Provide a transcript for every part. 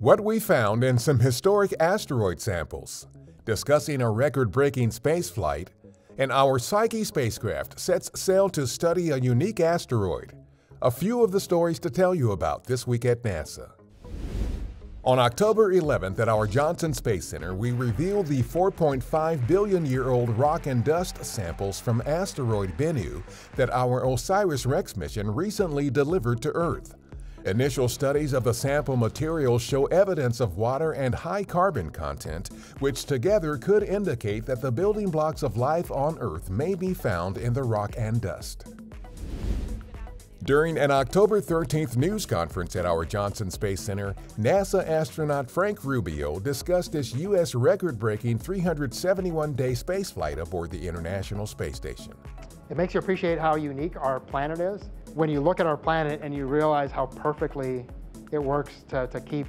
What we found in some historic asteroid samples, discussing a record-breaking spaceflight, and our Psyche spacecraft sets sail to study a unique asteroid. A few of the stories to tell you about this week at NASA. On October 11th at our Johnson Space Center, we revealed the 4.5 billion year old rock and dust samples from asteroid Bennu that our OSIRIS-REx mission recently delivered to Earth. Initial studies of the sample material show evidence of water and high carbon content, which together could indicate that the building blocks of life on Earth may be found in the rock and dust. During an October 13th news conference at our Johnson Space Center, NASA astronaut Frank Rubio discussed his U.S. record-breaking 371-day spaceflight aboard the International Space Station. It makes you appreciate how unique our planet is. When you look at our planet and you realize how perfectly it works to, to keep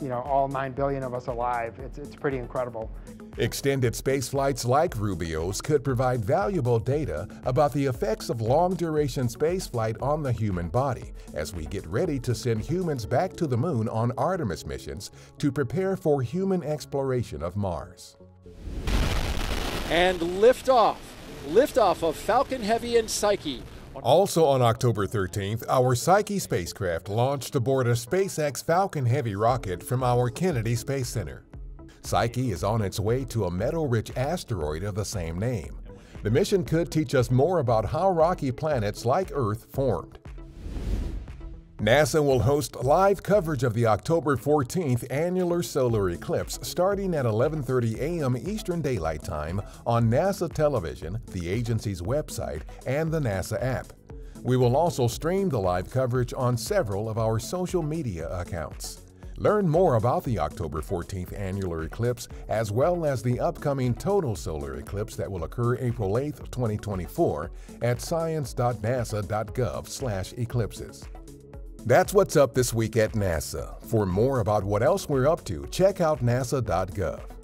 you know, all 9 billion of us alive, it's, it's pretty incredible. Extended space flights like Rubio's could provide valuable data about the effects of long-duration spaceflight on the human body as we get ready to send humans back to the moon on Artemis missions to prepare for human exploration of Mars. And liftoff. Liftoff of Falcon Heavy and Psyche. Also on October 13th, our Psyche spacecraft launched aboard a SpaceX Falcon Heavy rocket from our Kennedy Space Center. Psyche is on its way to a metal-rich asteroid of the same name. The mission could teach us more about how rocky planets like Earth formed. NASA will host live coverage of the October 14th annular solar eclipse starting at 11:30 a.m. Eastern Daylight Time on NASA television, the agency's website, and the NASA app. We will also stream the live coverage on several of our social media accounts. Learn more about the October 14th annular eclipse as well as the upcoming total solar eclipse that will occur April 8, 2024 at science.nasa.gov/eclipses. That's what's up this week at NASA. For more about what else we're up to, check out nasa.gov.